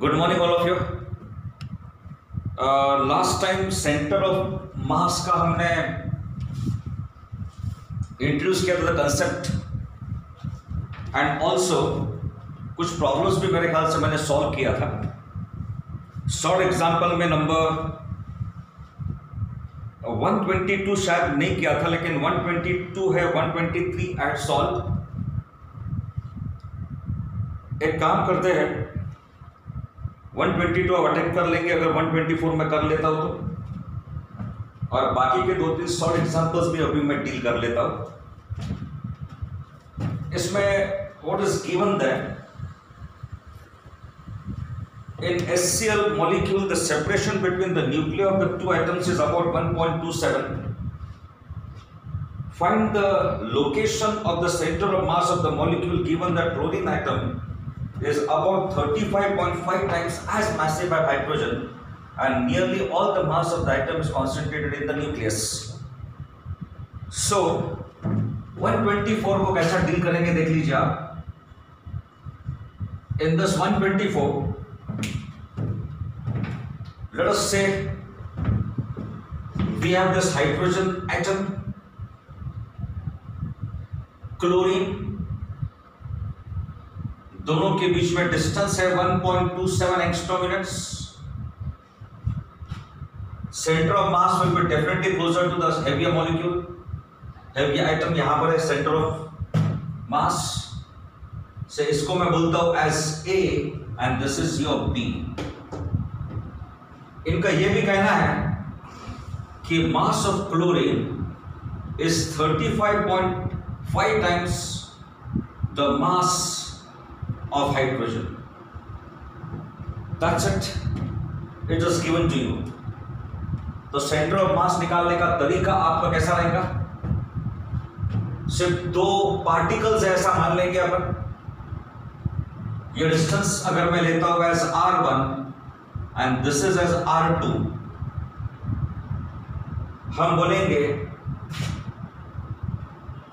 Good morning all of you last time centre of mass का हमने introduce किया था कंसेप्ट एंड ऑल्सो कुछ प्रॉब्लम्स भी मेरे ख्याल से मैंने सॉल्व किया था। शॉर्ट एग्जांपल में नंबर 122 शायद नहीं किया था, लेकिन 122 है 123 एट सॉल्व एक काम करते हैं 122 अब अटेंड कर लेंगे अगर 124 में कर लेता हूँ तो और बाकी के दो तीन शॉर्ट एग्जांपल्स भी अभी मैं डील कर लेता हूँ इसमें what is given that in HCl molecule the separation between the nuclei of the two atoms is about 1.27 find the location of the center of mass of the molecule given that chlorine atom is about 35.5 times as massive as hydrogen and nearly all the mass of the atom is concentrated in the nucleus. So 124 को कैसा deal करेंगे देख लीजिए आप in this 124 let us say we have this hydrogen atom chlorine दोनों के बीच में डिस्टेंस है 1.27 angstroms centre of mass will be definitely closer to the molecule heavy item यहाँ पर है सेंटर ऑफ़ मास से इसको मैं बोलता हूँ as A and this is your B इनका यह भी कहना है कि mass of chlorine is 35.5 times the mass of hydrogen. That's it. It is given to you. तो सेंटर ऑफ़ मास निकालने का तरीका आपका कैसा रहेगा सिर्फ़ दो पार्टिकल्स ऐसा मान लेंगे अपन ये डिस्टेंस अगर मैं लेता हूँ as R one and this is as R two हम बोलेंगे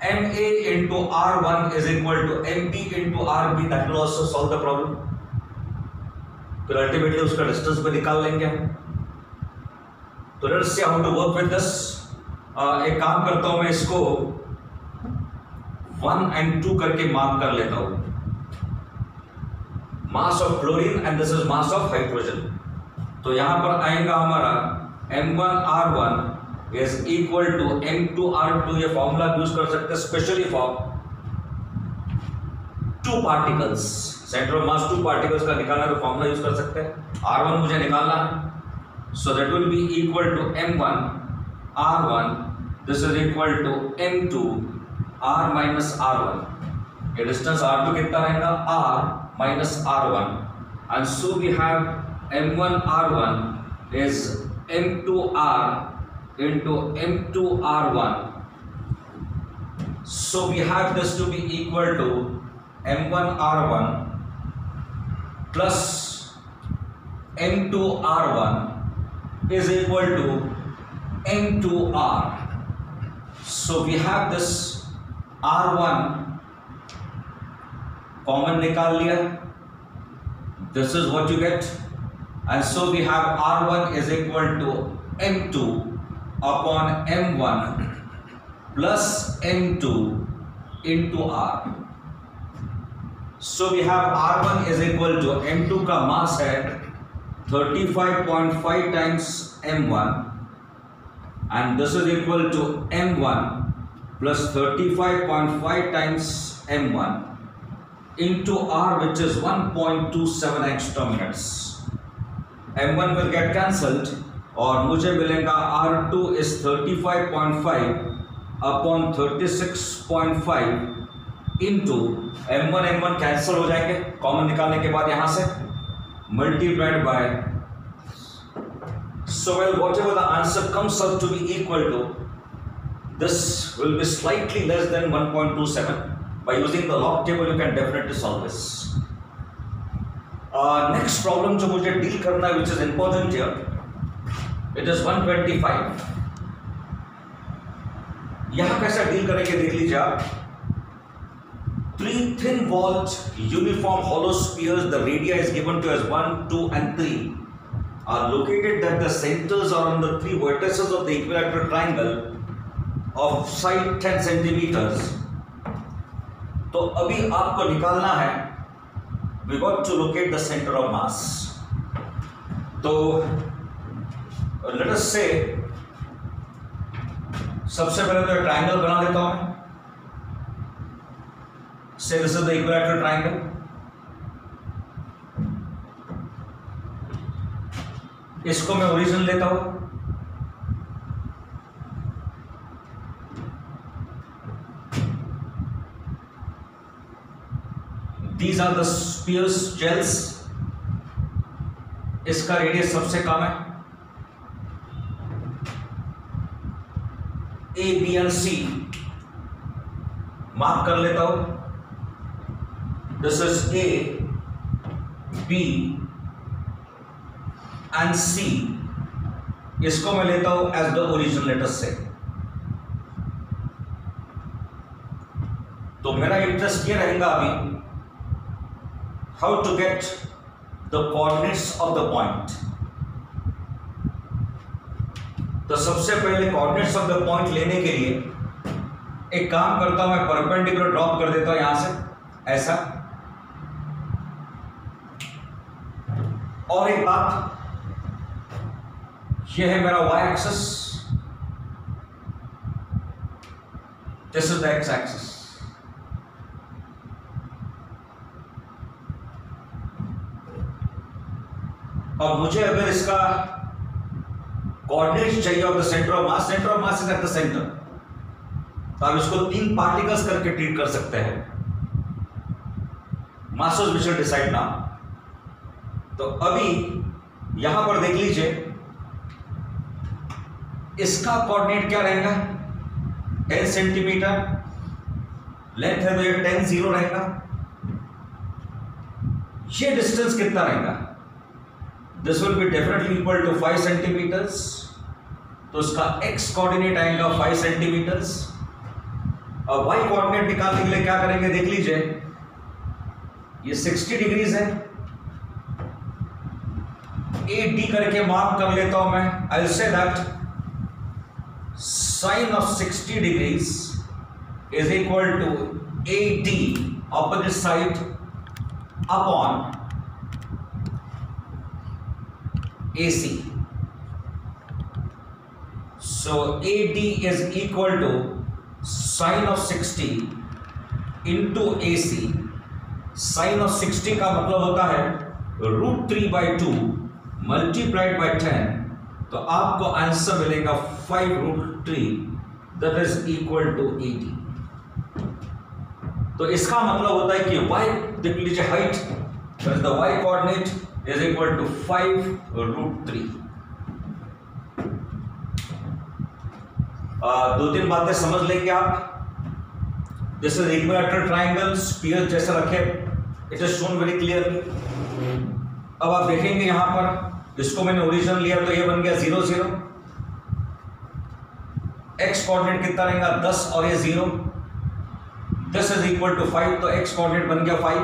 MA into R1 is equal to MP into RB that will also solve the problem. फिर अल्टीमेटली उसका डिस्टेंस भी निकाल लेंगे हम। तो let's see how to work with this एक काम करता हूँ मैं इसको। वन एंड टू करके मार्क कर लेता हूँ। Mass of chlorine and this is mass of hydrogen तो यहाँ पर आएगा हमारा M1R1 is equal to M2R2 ये फॉर्मूला यूज़ कर सकते specially for two particles centre of mass two particles का निकालना तो फॉर्मूला यूज़ कर सकते हैं। R1 मुझे निकालना है। So that will be equal to M1 R1 this is equal to M2 R minus R1 ये डिस्टेंस R2 कितना रहेगा? R minus R1 and so we have M1 R1 is M2 R into M2R1. So we have this to be equal to M1R1 plus M2R1 is equal to M2R. So we have this R1 common nikal liya. This is what you get. And so we have R1 is equal to M2 upon m1 plus m2 into r. So we have r1 is equal to m2 का mass है 35.5 times m1 and this is equal to m1 plus 35.5 times m1 into r which is 1.27 extra minutes. m1 will get cancelled और मुझे मिलेगा R two is thirty five point five upon thirty six point five into M one M one cancel हो जाएँगे। Common निकालने के बाद यहाँ से multiplied by so well whatever the answer comes up to be equal to this will be slightly less than one point two seven by using the log table you can definitely solve this next problem जो मुझे deal करना है which is important year it is 125 यहाँ कैसा deal करेंगे देख लीजिए आप three thin walled uniform hollow spheres, the radii is given to as 1, 2 and 3 are located that the centers are on the three vertices of the equilateral triangle of side 10 centimeters. तो अभी आपको निकालना है we got to locate the centre of mass तो let us say सबसे पहले तो triangle बना देता हूँ मैं। Say this is the equilateral triangle इसको मैं ओरिजिन लेता हूँ। These are the spheres shells इसका रेडियस सबसे कम है। A B and C mark कर लेता हूँ। This is A B and C इसको मैं लेता हूँ एज द ओरिजिनल लेटर से। तो मेरा इंटरेस्ट ये रहेगा अभी how to get the coordinates of the point तो सबसे पहले कोऑर्डिनेट्स ऑफ़ द पॉइंट लेने के लिए एक काम करता हूँ, मैं परपेंडिकुलर ड्रॉप कर देता हूँ यहाँ से, ऐसा। और एक बात, यह है मेरा Y axis this is the x axis अब मुझे अगर इसका कोऑर्डिनेट चाहिए of the centre of mass centre of mass is at the centre तो आप इसको तीन पार्टिकल्स करके ट्रीट कर सकते हैं। मासोस विच डिसाइड ना तो अभी यहाँ पर देख लीजिए, इसका कोऑर्डिनेट क्या रहेगा? टेन सेंटीमीटर लेंथ है तो ये टेन ज़ीरो रहेगा। ये डिस्टेंस कितना रहेगा? This will be definitely equal to five centimetres तो इसका एक्स कोऑर्डिनेट आएगा फाइव सेंटीमीटर्स और वाई कोऑर्डिनेट निकालने के लिए क्या करेंगे? देख लीजिए। ये 60 डिग्रीज है। ए डी करके मार्क कर लेता हूँ मैं। I say that sine of 60 degrees is equal to AD opposite side upon AC. So AD is equal to sine of 60 into AC. Sine of 60 का मतलब होता है root three by two multiplied by ten तो आपको answer मिलेगा five root three that is equal to eighty तो इसका मतलब होता है कि वाई देख लीजिए height the Y coordinate is equal to five root three दो तीन बातें समझ लेंगे आप। इज़ इक्वेटर ट्राइंगल स्पीयर जैसे रखे। It is shown very clearly अब आप देखेंगे यहाँ पर इसको मैंने ओरिजिनल लिया तो ये बन गया ज़ीरो ज़ीरो एक्स कोऑर्डिनेट कितना रहेगा? दस और ये zero this is equal to five तो एक्स कोऑर्डिनेट बन गया फाइव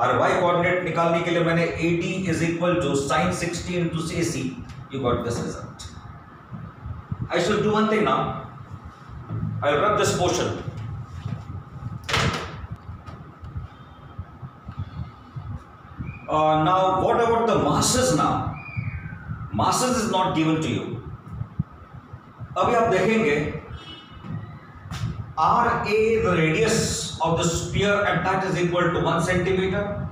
और वाई कोऑर्डिनेट निकालने के लिए मैंने A D is equal to sine sixty into C you got this result I should do one thing now I rub this portion now what about the mass now mass is not given to you अभी आप देखेंगे RA, the radius of the sphere at that is equal to 1 centimeter.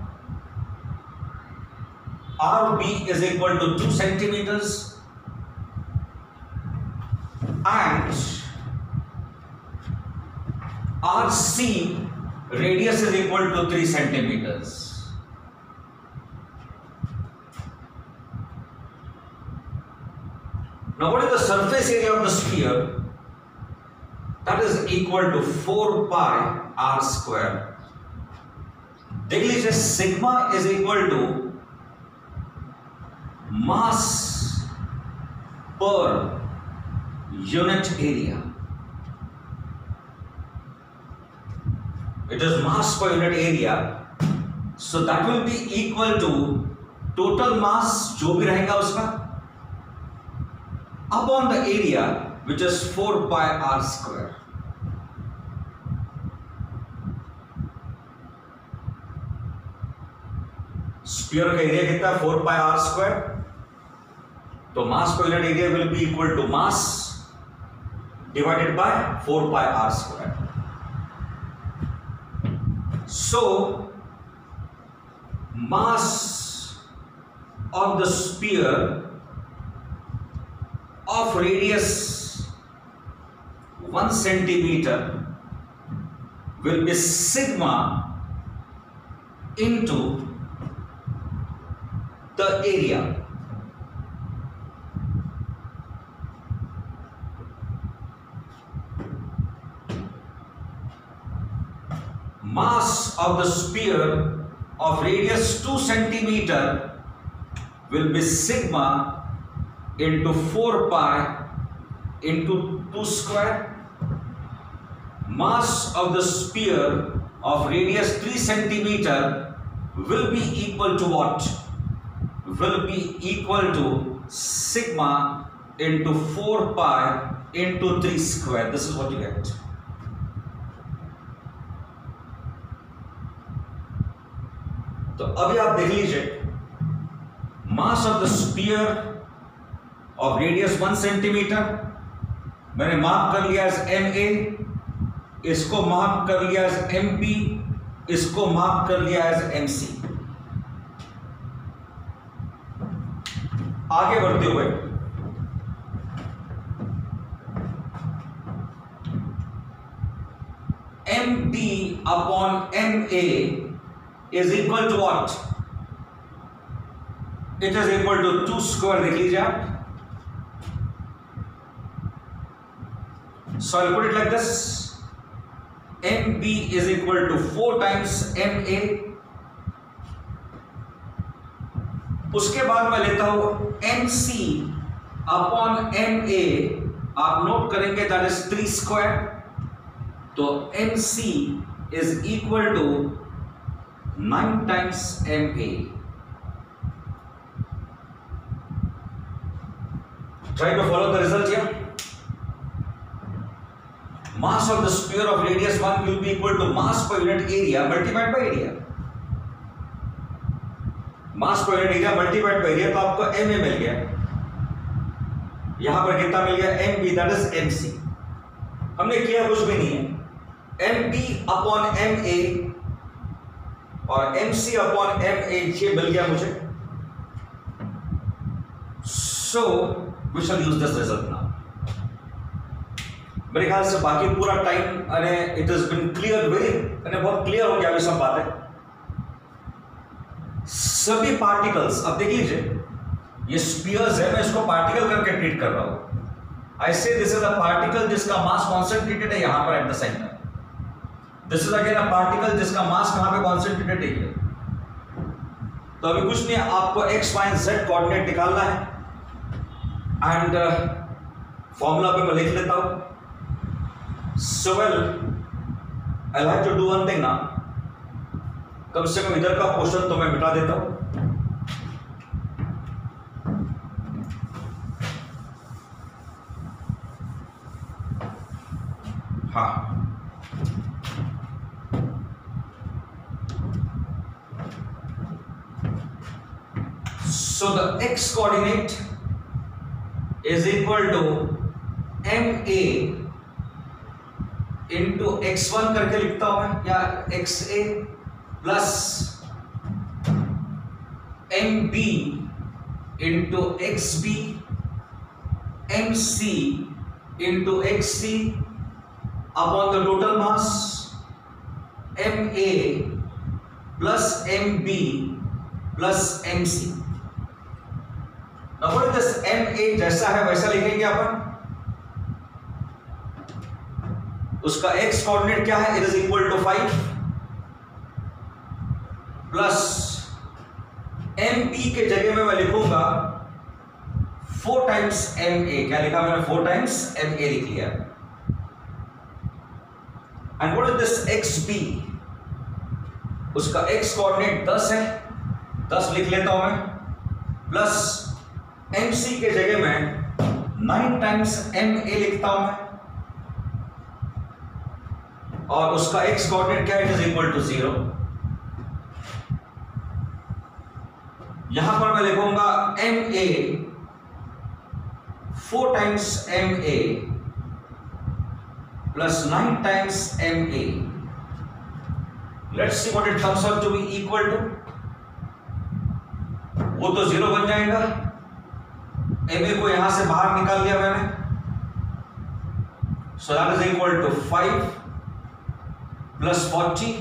RB is equal to 2 centimeters. And RC, radius is equal to 3 centimeters. Now what is the surface area of the sphere? That is equal to 4 pi r square. देख लीजिए sigma is equal to mass per unit area. it is mass per unit area so that will be equal to total mass जो भी रहेगा उसका upon the area which is 4 pi r square Sphere का area कितना four pi R square तो mass unit area will be equal to mass divided by four pi R square so mass of the sphere of radius one centimetre will be sigma into the area. Mass of the sphere of radius 2 centimeter will be sigma into 4 pi into 2 square. Mass of the sphere of radius 3 centimeter will be equal to what? Will be equal to sigma into 4 pi into 3 square. This is what you get. तो अभी आप देख लीजिए mass of the sphere of radius one centimetre मैंने mark कर लिया as M A इसको mark कर लिया एज एम पी इसको मार्क कर लिया एज एम सी आगे बढ़ते हुए। M T upon M A is equal to what it is equal to two square देख लीजिए आप। So it put it M this mb is equal to 4 times ma उसके बाद मैं लेता हूँ M C upon M A आप note करेंगे दैट इज़ थ्री स्क्वायर तो M C is equal to nine times M A try to follow the result here mass of the sphere of radius 1 will be equal to mass per unit area multiplied by area. Mass per unit area multiplied by area तो आपको M A मिल गया। यहाँ पर कितना मिल गया? M B that is M C हमने किया कुछ भी नहीं है। M B upon M A और M C upon M A ये मिल गया मुझे। So we shall use this result now मेरे ख्याल से बाकी पूरा टाइम अरे it is been clear very मैंने बहुत क्लियर हो गया अभी सब बातें। सभी पार्टिकल्स अब देख लीजिए, ये स्पीयर्स है, मैं इसको पार्टिकल करके ट्रीट कर रहा हूँ। आई say this is a particle जिसका मास कॉन्सेंट्रेटेड है, यहाँ पर at the centre this is again a particle जिसका मास कहाँ पे कॉन्सेंट्रेटेड है? तो अभी कुछ नहीं, आपको एक्स वाई जेड कोऑर्डिनेट निकालना है। एंड फॉर्मूला पे मैं लिख लेता हूँ। So well I have to do one thing ना कम से कम इधर का क्वेश्चन तो मैं मिटा देता हूँ। हाँ। So the X coordinate is equal to M A into X one करके लिखता हूँ मैं, या X A plus M B into X B M C into X C upon the total mass M A plus M B plus M C this M A जैसा है वैसा लिखेंगे अपन? उसका एक्स कोऑर्डिनेट क्या है? It is equal to five plus M P के जगह में मैं लिखूँगा फोर टाइम्स एम ए क्या लिखा मैंने? फोर टाइम्स एम ए लिख लिया। And what is this X B उसका एक्स कोऑर्डिनेट दस है। दस लिख लेता हूँ मैं। प्लस एम सी के जगह में नाइन टाइम्स एम ए लिखता हूँ मैं। और उसका एक्स कोऑर्डिनेट क्या it is equal to zero यहाँ पर मैं लिखूँगा M A four times M A plus nine times M A let's see what it comes out to be equal to वो तो ज़ीरो बन जाएगा। एम ए को यहाँ से बाहर निकाल दिया मैंने। So that is equal to five plus forty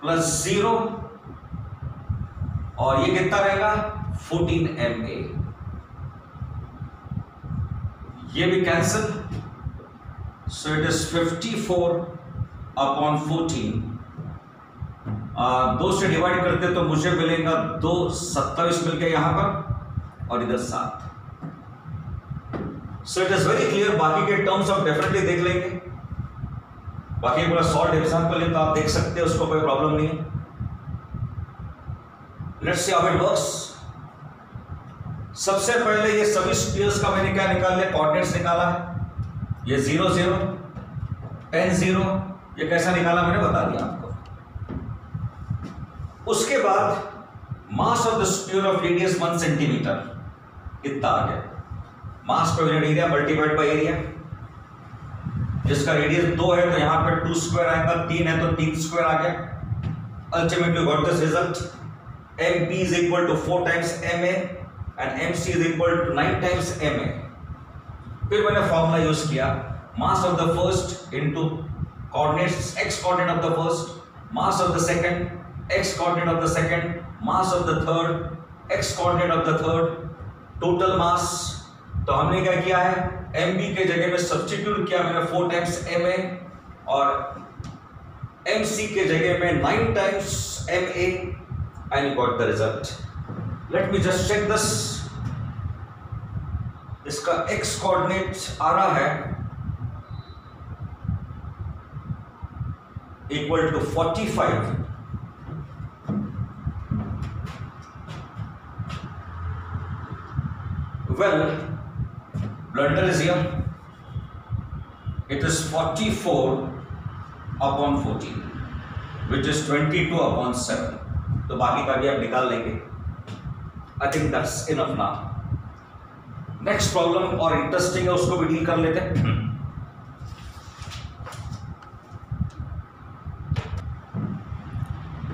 plus zero और ये कितना रहेगा? फोर्टीन एम ए ये भी cancel so it is fifty four upon fourteen दो से डिवाइड करते तो मुझे मिलेगा दो सत्ताईस मिल गए यहाँ पर और इधर सात. So it is very clear बाकी के टर्म्स हम डेफिनेटली देख लेंगे. बाकी पूरा सॉल्ट एग्ज़ाम्पल है तो आप देख सकते हैं, उसको कोई प्रॉब्लम नहीं है. लेट्स सी इट वर्क्स सबसे पहले ये सभी स्पीयर्स का मैंने क्या निकाल लिया? कोऑर्डिनेट्स निकाला। है ये ज़ीरो ज़ीरो टेन ज़ीरो ये कैसा निकाला मैंने बता दिया आपको। उसके बाद mass of the sphere of radius one centimetre इतना आ गया mass per unit area multiplied by area जिसका रेडियस दो है तो यहाँ पर टू स्क्वायर आएगा, तीन है तो तीन स्क्वायर आ गया। Ultimately got this result two four times M A and M C is equal to nine times M A फिर मैंने फॉर्मूला यूज़ किया mass of the first into coordinates X coordinate of the first mass of the second X coordinate of the second mass of the third X coordinate of the third total mass तो हमने क्या किया है? M B के जगह में substitute किया, मैंने फोर टाइम्स एम ए और एम सी के जगह में nine times M A and got the result let me just check this इसका एक्स कोऑर्डिनेट आ रहा है equal to 45 well blunder is here it is 44 upon 14 which is 22 upon 7 तो बाकी का भी आप निकाल लेंगे। I think that in of now next problem और इंटरेस्टिंग है, उसको भी डील कर लेते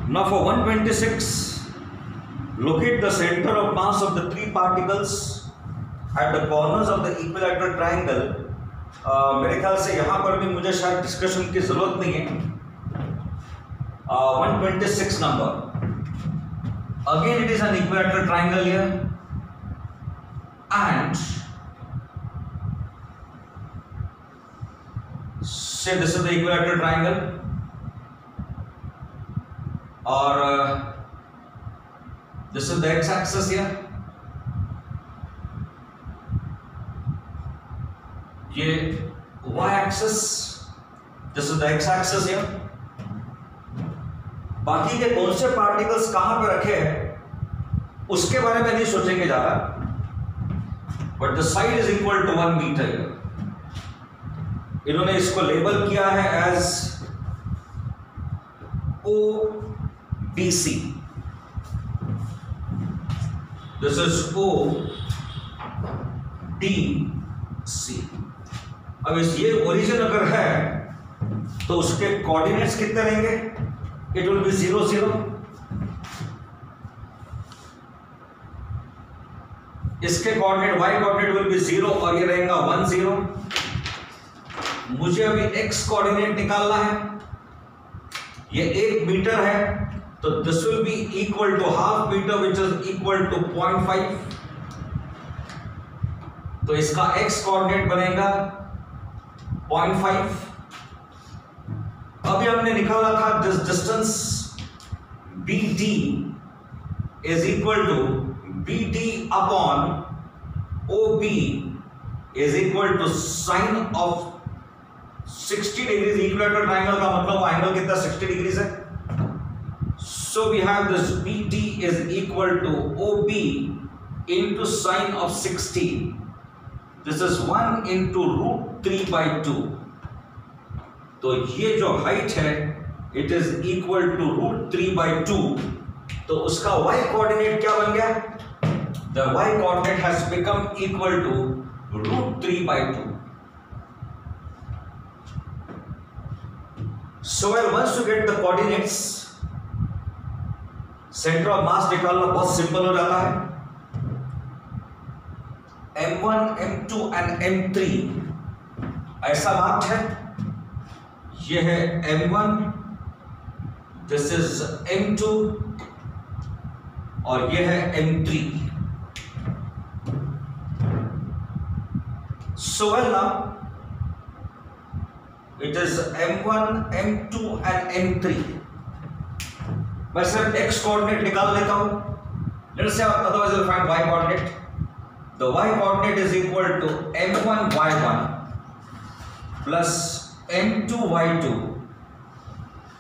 now for 126 locate the centre of pass of the three particles at the corners of the equilateral triangle मेरे ख्याल से यहाँ पर भी मुझे शायद डिस्कशन की ज़रूरत नहीं है। One twenty six number again it is an equilateral triangle here and say this is the equilateral triangle or uh, this is the x-axis here ये y-axis this is the x-axis here बाकी के कौन से particles कहाँ पर रखे हैं, उसके बारे में नहीं सोचेंगे ज़्यादा। But the side is equal to one metre इन्होंने इसको लेबल किया है as O B C this is O D C अब इस ये ओरिजिन अगर है तो उसके कोऑर्डिनेट्स कितने रहेंगे? It will be zero zero इसके coordinate Y coordinate will be zero और ये रहेगा वन ज़ीरो मुझे अभी एक्स कोऑर्डिनेट निकालना है। ये एक मीटर है तो this will be equal to half metre which is equal to point five तो इसका एक्स कोऑर्डिनेट बनेगा पॉइंट फाइव अभी हमने निकाला था this distance B D is equal to B D upon O B is equal to sine of 60 degrees equilateral triangle का मतलब angle कितना 60 डिग्रीज है So we have this BT is equal to OB into sine of 60. This is 1 into root 3 by 2. तो ये जो height है it is equal to root three by two तो उसका वाई कोऑर्डिनेट क्या बन गया? The Y coordinate has become equal to root three by two so well once to get the coordinates centre of mass निकालना बहुत simple हो जाता है. M1, M2 एंड M3 ऐसा मार्क है? यह है M1 दिस इज़ M2 और यह है M3 so well now it is M1, M2 and M3 मैं सिर्फ़ x कोऑर्डिनेट निकाल लेता हूँ। Let's say otherwise will find y coordinate the y coordinate is equal to m1 y1 plus m2y2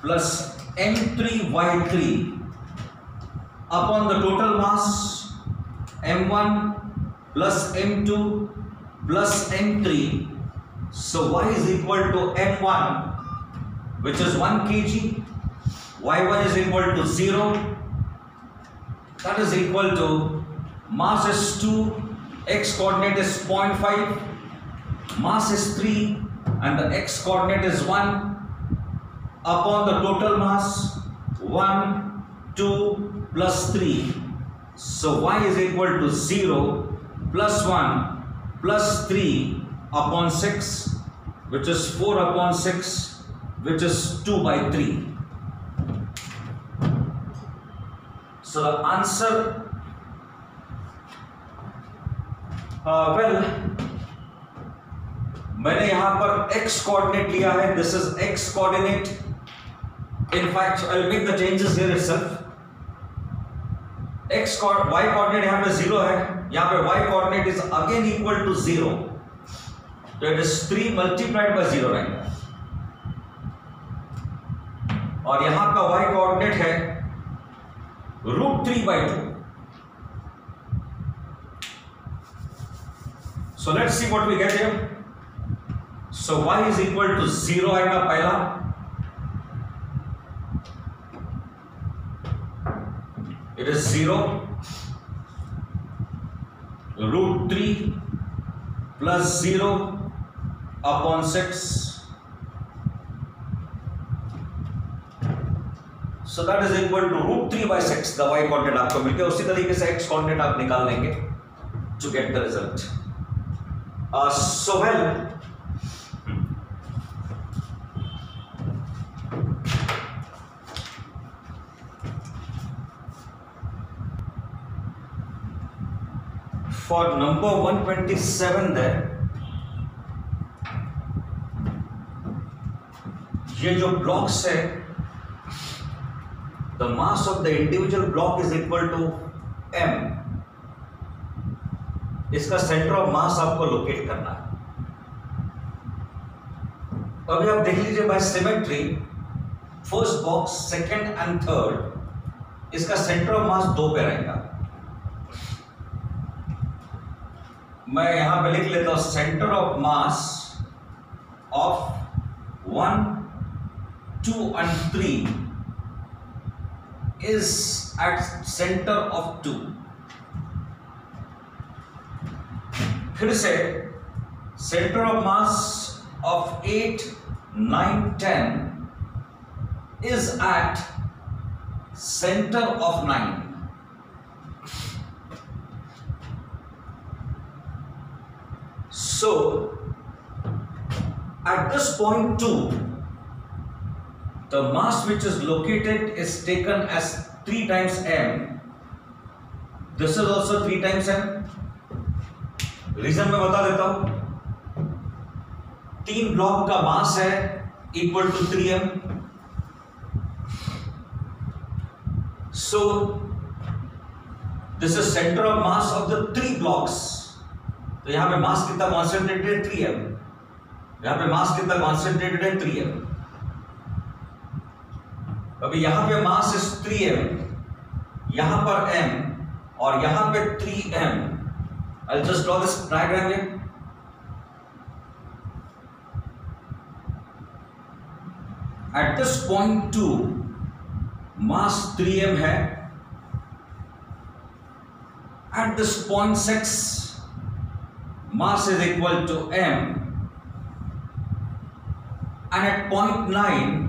plus m3y3 upon the total mass m1 plus m2 plus m3 so y is equal to m1 which is 1 kg. Y1 is equal to 0 that is equal to mass is 2 x coordinate is 0.5 mass is 3 and the x coordinate is 1 upon the total mass 1 2 plus 3 so y is equal to 0 plus 1 plus 3 upon 6 which is 4 upon 6 which is 2 by 3 So the answer, uh, well, मैंने यहाँ पर x coordinate लिया है this is x coordinate in fact I will make the changes here itself x coord y coordinate यहाँ पे zero है, यहाँ पे y coordinate is again equal to zero तो it is 3 multiplied by zero right और यहाँ का y coordinate है root three by two so let's see what we get you So, y is equal to 0 आएगा पहला। It is 0 root 3 plus 0 upon 6 so that is equal to root three by six the Y content आपको मिल गया। उसी तरीके से X content आप निकाल लेंगे to get the result so well for number 127 there. ये जो ब्लॉक्स है, the mass of the individual block is equal to m. इसका सेंटर ऑफ़ मास आपको लोकेट करना है। अभी आप देख लीजिए by symmetry first box second and third इसका सेंटर ऑफ़ मास दो पे रहेगा। मैं यहाँ पे लिख लेता हूँ centre of mass of one two and three is at centre of two फिर से centre of mass of eight nine ten is at centre of nine so at this point 2 the mass which is located is taken as 3 times m this is also 3 times m reason मैं बता देता हूँ तीन block का mass है equal to three M so this is centre of mass of the three blocks तो यहाँ पे मास कितना कॉन्सेंट्रेटेड है थ्री एम यहाँ पे मास कितना कॉन्सेंट्रेटेड है थ्री एम अभी यहाँ पे मास इज़ थ्री एम यहाँ पर एम और यहाँ पे three M I just draw this diagram here. At this point 2 mass 3m है. At this point 6 mass is equal to M and and point nine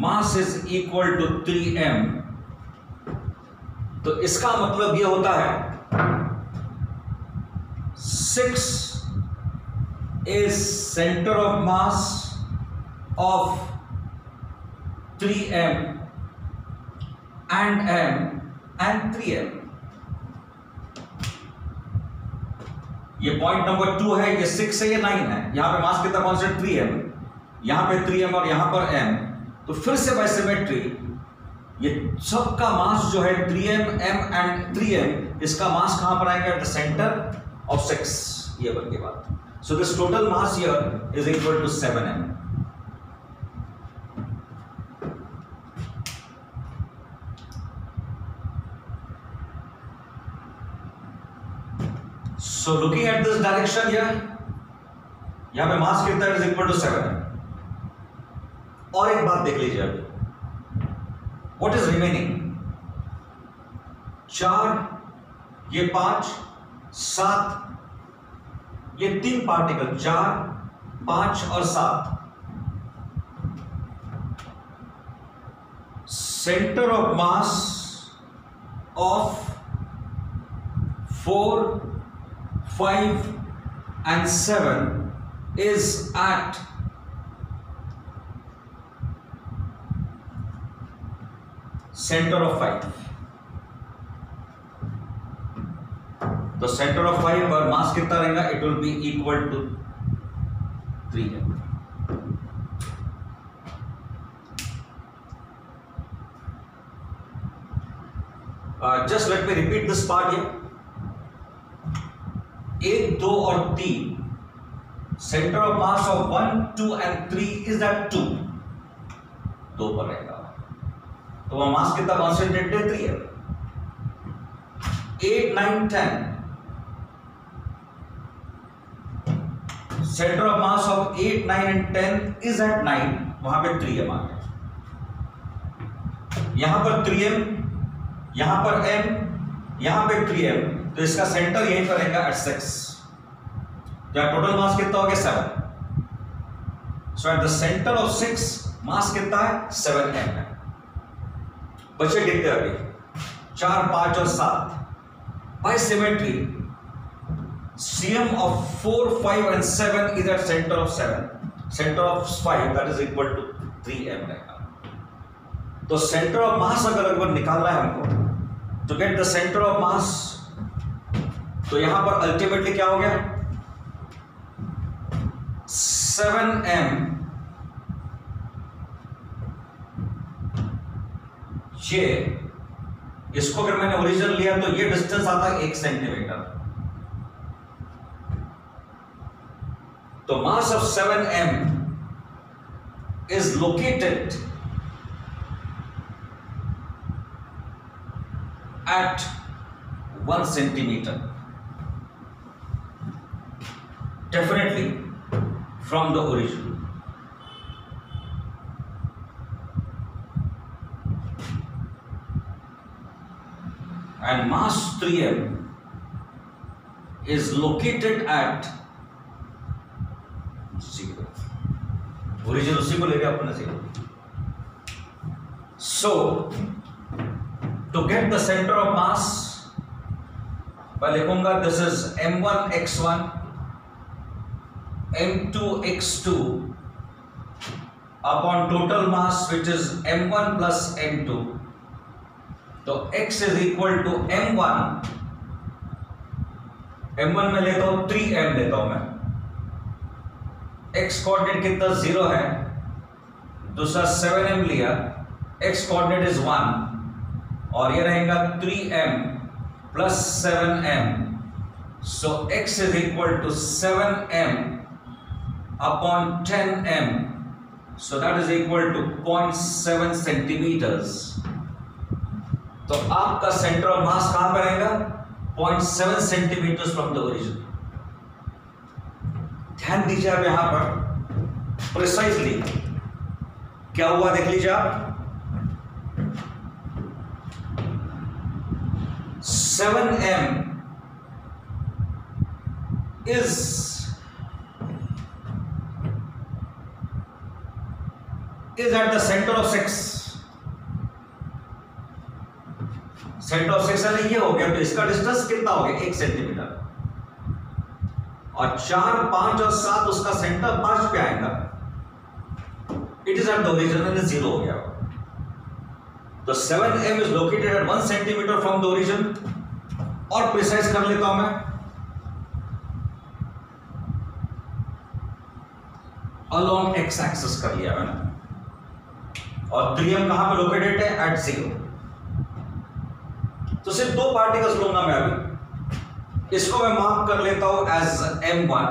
mass is equal to three M तो इसका मतलब यह होता है six is centre of mass of three M and M and three M ये point number two है, ये six है, ये नाइन है। यहाँ पे मास कितना कॉन्स्टेंट थ्री एम यहाँ पे थ्री एम और यहाँ पर एम तो फिर से बाय सिमेट्री ये सबका मास जो है three M M and three M इसका मास कहाँ पर आएगा? At the centre of six ये बन के बात। So this total mass is equal to seven M So looking at this direction here, यहाँ पे मास कितना इज़ इक्वल टू सेवन और एक बात देख लीजिए अभी व्हाट इज़ रिमेनिंग चार ये पाँच सात। ये तीन पार्टिकल चार पाँच और सात। Centre of mass of four 5 and 7 is at center of 5 तो सेंटर ऑफ 5 पर मास कितना रहेगा it will be equal to 3 है Uh, just let me repeat this part here. एक, दो और तीन। Centre of mass of one two and three is that two दो पर रहेगा। तो वह मास कितना कॉन्सेंट्रेट है? थ्री है। Eight nine ten centre of mass of eight nine and ten is at nine वहाँ पे थ्री एम आ गया यहाँ पर थ्री एम यहाँ पर एम यहाँ पे थ्री एम तो इसका सेंटर यहीं पर रहेगा एट सिक्स या टोटल मास कितना हो गया? Seven so at the centre of six mass कितना है? सेवन एम है. बच्चे गिनते अभी? चार, पाँच और सात. By symmetry of four five and seven is at centre of seven centre of five that is equal to three M रहेगा. तो सेंटर ऑफ़ मास अगर अगर निकालना है हमको to get the centre of mass तो यहाँ पर अल्टीमेटली क्या हो गया? सेवन एम ये इसको अगर मैंने ओरिजिनल लिया तो ये डिस्टेंस आता है एक सेंटीमीटर तो mass of seven M is located at 1 centimeter definitely from the origin. And mass 3m is located at original single area upon zero. So, to get the center of mass, I will this is m1 x1 m2 x2 upon total mass, which is m1 plus m2 तो x is equal to m1 m1 में लेता हूँ three m लेता हूँ मैं। X coordinate कितना? Zero है। दूसरा सेवन एम लिया। X कोऑर्डिनेट इज़ वन और ये रहेगा three M plus seven M so x is equal to 7m upon 10m so that is equal to 0.7 centimeters. तो आपका सेंटर ऑफ़ मास कहाँ पर रहेगा? 0.7 सेंटीमीटर फ्रॉम द ओरिजिन ध्यान दीजिए आप यहाँ पर प्रिसाइसली क्या हुआ देख लीजिए आप। Seven M is is at the center of six centre of section ये हो गया तो इसका डिस्टेंस कितना हो गया? एक सेंटीमीटर और चार, पाँच और सात, उसका सेंटर पाँच पे आएगा। It is at the origin zero हो गया। तो seven M is located at one centimetre from the origin और प्रिसाइज कर लेता हूँ मैं। अलोंग एक्स एक्सेस कर लिया मैंने। और त्रियम कहाँ पे लोकेटेड है? एट ज़ीरो तो सिर्फ़ दो पार्टिकल्स लूँगा मैं अभी। इसको मैं मार्क कर लेता हूँ एज एम वन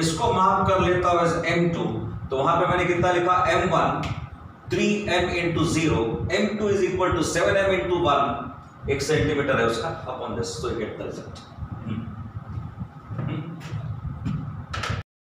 इसको मार्क कर लेता हूँ एज एम टू तो वहाँ पे मैंने कितना लिखा? M one three M into zero M two is equal to seven M into one एक सेंटीमीटर है उसका। Upon this to get the result